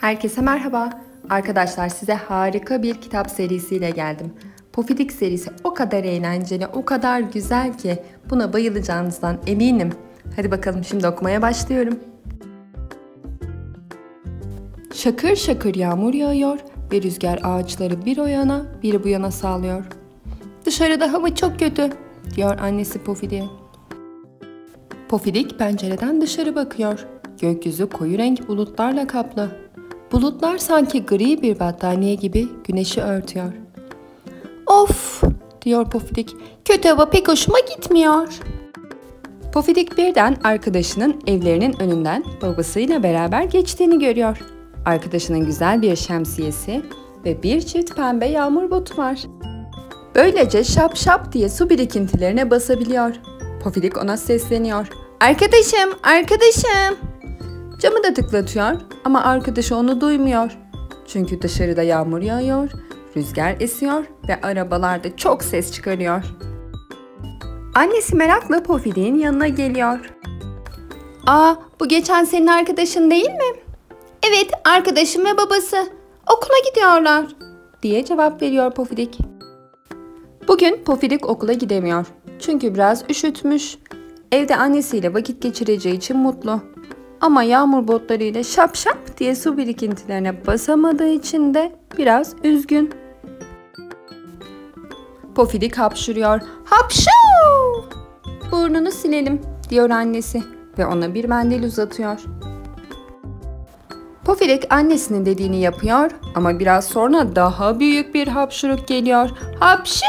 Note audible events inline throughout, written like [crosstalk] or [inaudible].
Herkese merhaba. Arkadaşlar size harika bir kitap serisiyle geldim. Pofidik serisi o kadar eğlenceli, o kadar güzel ki buna bayılacağınızdan eminim. Hadi bakalım şimdi okumaya başlıyorum. Şakır şakır yağmur yağıyor ve rüzgar ağaçları bir o yana bir bu yana sallıyor. Dışarıda hava çok kötü, diyor annesi Pofidik'e. Pofidik pencereden dışarı bakıyor. Gökyüzü koyu renk bulutlarla kaplı. Bulutlar sanki gri bir battaniye gibi güneşi örtüyor. Of, diyor Pofidik. Kötü hava pek hoşuma gitmiyor. Pofidik birden arkadaşının evlerinin önünden babasıyla beraber geçtiğini görüyor. Arkadaşının güzel bir şemsiyesi ve bir çift pembe yağmur botu var. Böylece şap şap diye su birikintilerine basabiliyor. Pofidik ona sesleniyor. Arkadaşım, arkadaşım. Camı da tıklatıyor ama arkadaşı onu duymuyor. Çünkü dışarıda yağmur yağıyor, rüzgar esiyor ve arabalarda çok ses çıkarıyor. Annesi merakla Pofidik'in yanına geliyor. Aa, bu geçen senin arkadaşın değil mi? Evet, arkadaşım ve babası. Okula gidiyorlar, diye cevap veriyor Pofidik. Bugün Pofidik okula gidemiyor. Çünkü biraz üşütmüş. Evde annesiyle vakit geçireceği için mutlu. Ama yağmur botlarıyla şap şap diye su birikintilerine basamadığı için de biraz üzgün. Pofidik hapşırıyor. Hapşu! Burnunu silelim diyor annesi ve ona bir mendil uzatıyor. Pofidik annesinin dediğini yapıyor ama biraz sonra daha büyük bir hapşuruk geliyor. Hapşu!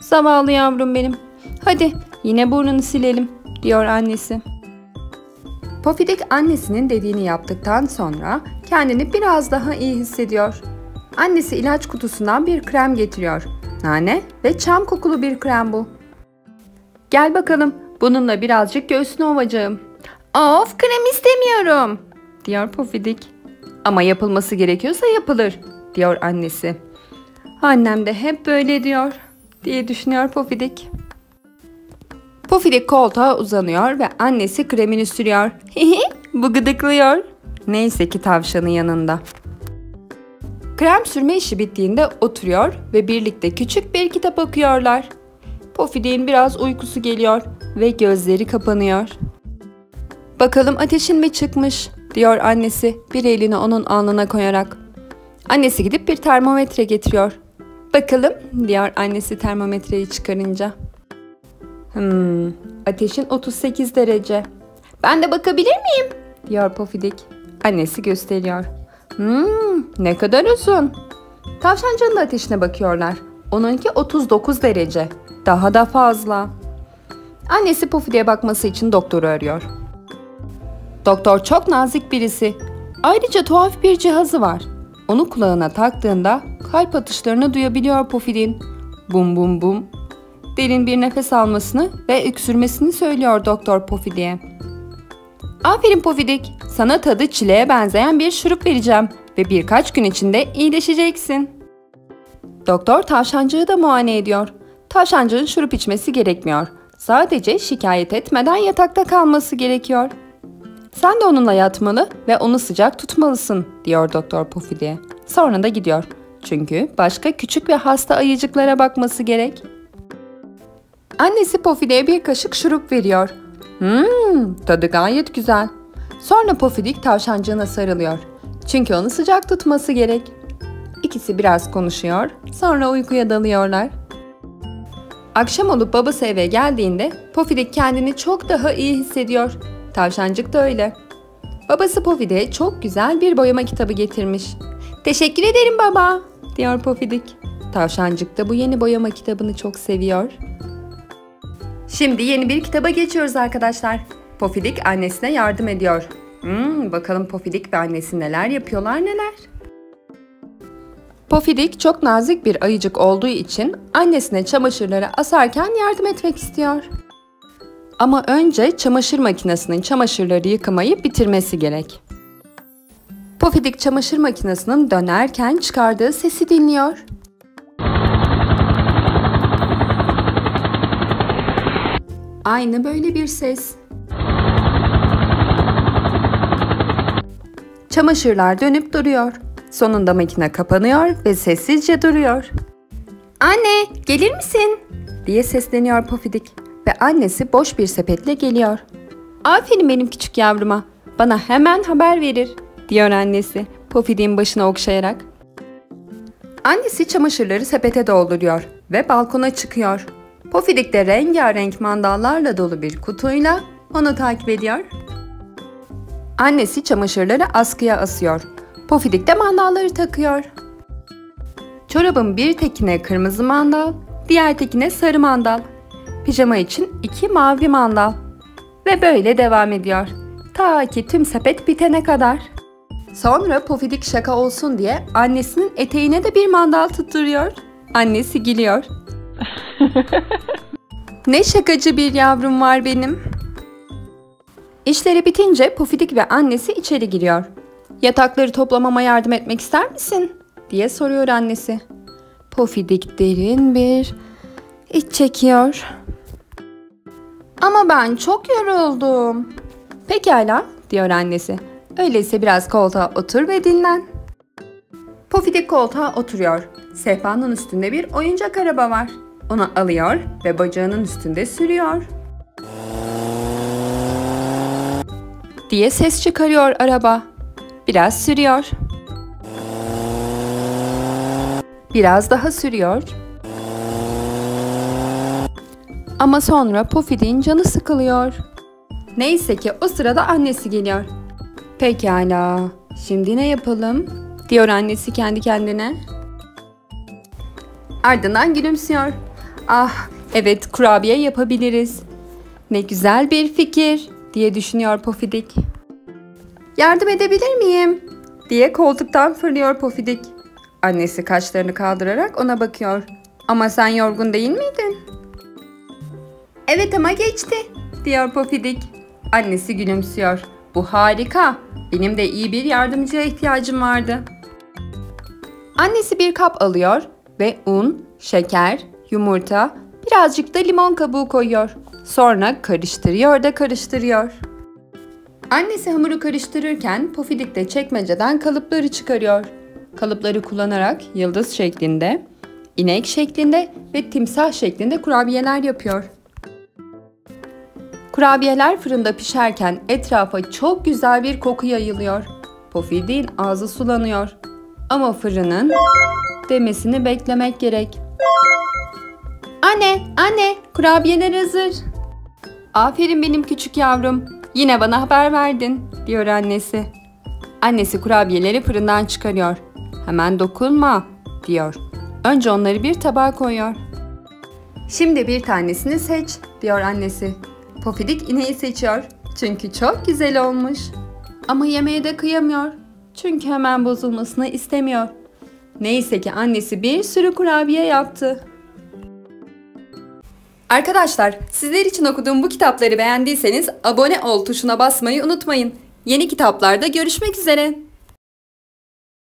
Zavallı yavrum benim. Hadi yine burnunu silelim diyor annesi. Pofidik annesinin dediğini yaptıktan sonra kendini biraz daha iyi hissediyor. Annesi ilaç kutusundan bir krem getiriyor. Nane ve çam kokulu bir krem bu. Gel bakalım bununla birazcık göğsünü ovacağım. Of krem istemiyorum diyor Pofidik. Ama yapılması gerekiyorsa yapılır diyor annesi. Annem de hep böyle diyor diye düşünüyor Pofidik. Pofidik koltuğa uzanıyor ve annesi kremini sürüyor. [laughs] Bu gıdıklıyor. Neyse ki tavşanın yanında. Krem sürme işi bittiğinde oturuyor ve birlikte küçük bir kitap okuyorlar. Pofidik'in biraz uykusu geliyor ve gözleri kapanıyor. Bakalım ateşin mi çıkmış diyor annesi bir elini onun alnına koyarak. Annesi gidip bir termometre getiriyor. Bakalım diyor annesi termometreyi çıkarınca. Hmm, ateşin 38 derece. Ben de bakabilir miyim? diyor Pofidik. Annesi gösteriyor. Hmm, ne kadar uzun. Tavşancığın da ateşine bakıyorlar. Onunki 39 derece. Daha da fazla. Annesi Pofidik'e bakması için doktoru arıyor. Doktor çok nazik birisi. Ayrıca tuhaf bir cihazı var. Onu kulağına taktığında kalp atışlarını duyabiliyor Pofidik'in. Bum bum bum derin bir nefes almasını ve öksürmesini söylüyor Doktor Pofidik'e. Aferin Pofidik, sana tadı çileğe benzeyen bir şurup vereceğim ve birkaç gün içinde iyileşeceksin. Doktor tavşancığı da muayene ediyor. Tavşancığın şurup içmesi gerekmiyor. Sadece şikayet etmeden yatakta kalması gerekiyor. Sen de onunla yatmalı ve onu sıcak tutmalısın, diyor Doktor Pofidik'e. Sonra da gidiyor. Çünkü başka küçük ve hasta ayıcıklara bakması gerek. Annesi Pofidik'e bir kaşık şurup veriyor. Hmm, tadı gayet güzel. Sonra Pofidik tavşancığına sarılıyor. Çünkü onu sıcak tutması gerek. İkisi biraz konuşuyor, sonra uykuya dalıyorlar. Akşam olup babası eve geldiğinde Pofidik kendini çok daha iyi hissediyor. Tavşancık da öyle. Babası Pofidik'e çok güzel bir boyama kitabı getirmiş. Teşekkür ederim baba, diyor Pofidik. Tavşancık da bu yeni boyama kitabını çok seviyor. Şimdi yeni bir kitaba geçiyoruz arkadaşlar. Pofidik annesine yardım ediyor. Hmm, bakalım Pofidik ve annesi neler yapıyorlar neler. Pofidik çok nazik bir ayıcık olduğu için annesine çamaşırları asarken yardım etmek istiyor. Ama önce çamaşır makinesinin çamaşırları yıkamayı bitirmesi gerek. Pofidik çamaşır makinesinin dönerken çıkardığı sesi dinliyor. Aynı böyle bir ses. Çamaşırlar dönüp duruyor. Sonunda makine kapanıyor ve sessizce duruyor. Anne, gelir misin? diye sesleniyor Pofidik ve annesi boş bir sepetle geliyor. Aferin benim küçük yavruma. Bana hemen haber verir, diyor annesi Pofidik'in başına okşayarak. Annesi çamaşırları sepete dolduruyor ve balkona çıkıyor. Pofidik de rengarenk mandallarla dolu bir kutuyla onu takip ediyor. Annesi çamaşırları askıya asıyor. Pofidik de mandalları takıyor. Çorabın bir tekine kırmızı mandal, diğer tekine sarı mandal. Pijama için iki mavi mandal. Ve böyle devam ediyor. Ta ki tüm sepet bitene kadar. Sonra Pofidik şaka olsun diye annesinin eteğine de bir mandal tutturuyor. Annesi gülüyor. Ne şakacı bir yavrum var benim. İşleri bitince Pofidik ve annesi içeri giriyor. Yatakları toplamama yardım etmek ister misin? diye soruyor annesi. Pofidik derin bir iç çekiyor. Ama ben çok yoruldum. Pekala, diyor annesi. Öyleyse biraz koltuğa otur ve dinlen. Pofidik koltuğa oturuyor. Sehpanın üstünde bir oyuncak araba var. Onu alıyor ve bacağının üstünde sürüyor. diye ses çıkarıyor araba. Biraz sürüyor. Biraz daha sürüyor. Ama sonra Pofidik'in canı sıkılıyor. Neyse ki o sırada annesi geliyor. Pekala, şimdi ne yapalım? diyor annesi kendi kendine. Ardından gülümsüyor. Ah, evet kurabiye yapabiliriz. Ne güzel bir fikir diye düşünüyor Pofidik. Yardım edebilir miyim? diye koltuktan fırlıyor Pofidik. Annesi kaşlarını kaldırarak ona bakıyor. Ama sen yorgun değil miydin? Evet ama geçti, diyor Pofidik. Annesi gülümsüyor. Bu harika. Benim de iyi bir yardımcıya ihtiyacım vardı. Annesi bir kap alıyor ve un, şeker, yumurta, birazcık da limon kabuğu koyuyor. Sonra karıştırıyor da karıştırıyor. Annesi hamuru karıştırırken Pofidik de çekmeceden kalıpları çıkarıyor. Kalıpları kullanarak yıldız şeklinde, inek şeklinde ve timsah şeklinde kurabiyeler yapıyor. Kurabiyeler fırında pişerken etrafa çok güzel bir koku yayılıyor. Pofidik'in ağzı sulanıyor. Ama fırının demesini beklemek gerek. Anne, anne, kurabiyeler hazır. Aferin benim küçük yavrum. Yine bana haber verdin, diyor annesi. Annesi kurabiyeleri fırından çıkarıyor. Hemen dokunma, diyor. Önce onları bir tabağa koyuyor. Şimdi bir tanesini seç, diyor annesi. Pofidik ineği seçiyor. Çünkü çok güzel olmuş. Ama yemeğe de kıyamıyor. Çünkü hemen bozulmasını istemiyor. Neyse ki annesi bir sürü kurabiye yaptı. Arkadaşlar, sizler için okuduğum bu kitapları beğendiyseniz abone ol tuşuna basmayı unutmayın. Yeni kitaplarda görüşmek üzere.